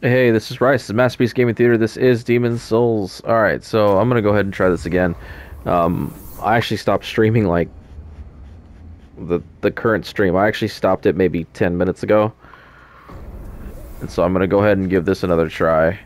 Hey, this is Rice, this is Masterpiece Gaming Theater. This is Demon's Souls. All right, so I'm gonna go ahead and try this again. Um, I actually stopped streaming like the the current stream. I actually stopped it maybe 10 minutes ago, and so I'm gonna go ahead and give this another try.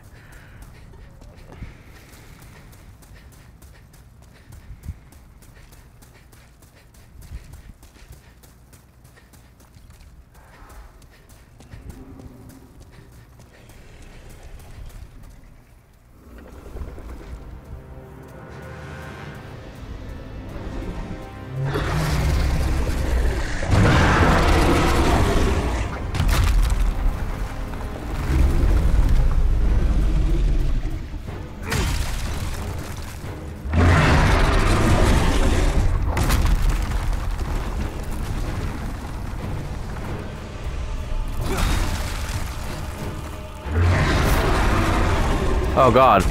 Oh God.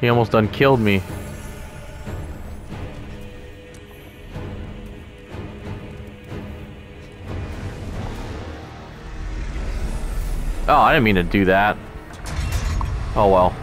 He almost done killed me. Oh, I didn't mean to do that. Oh well.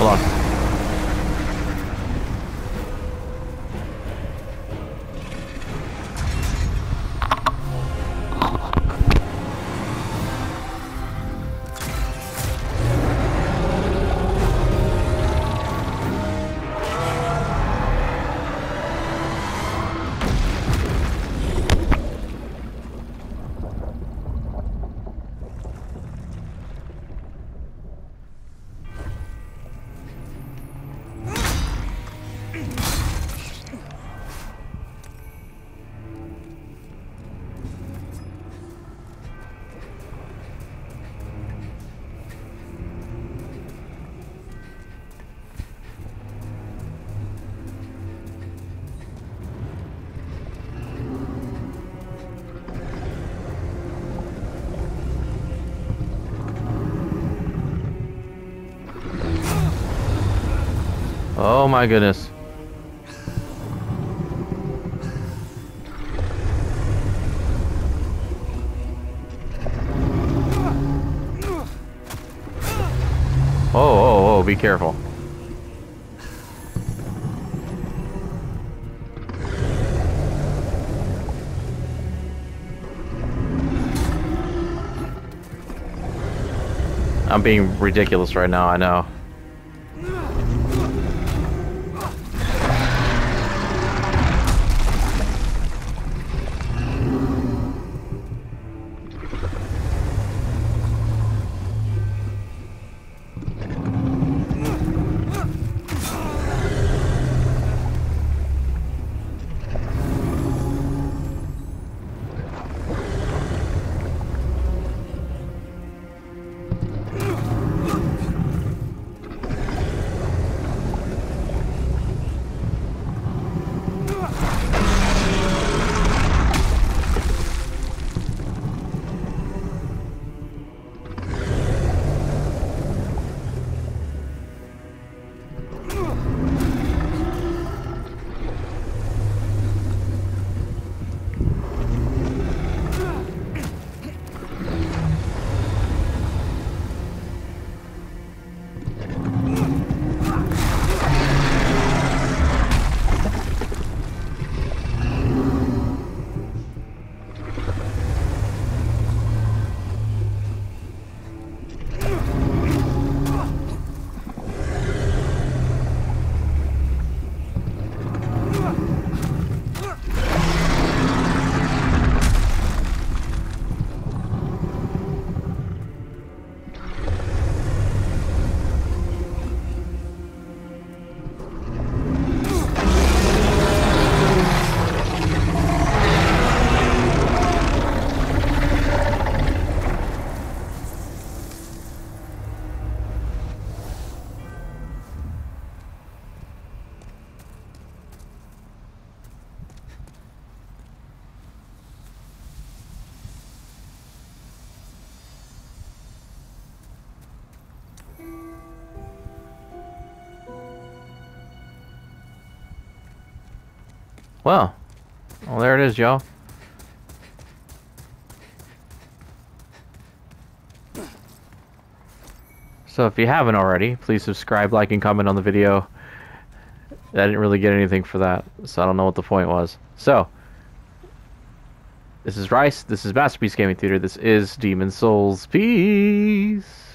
Ulan. Oh my goodness. Oh, oh, oh, be careful. I'm being ridiculous right now, I know. Well, well, there it is, y'all. So if you haven't already, please subscribe, like, and comment on the video. I didn't really get anything for that, so I don't know what the point was. So, this is Rice, this is Masterpiece Gaming Theater, this is Demon Souls. Peace!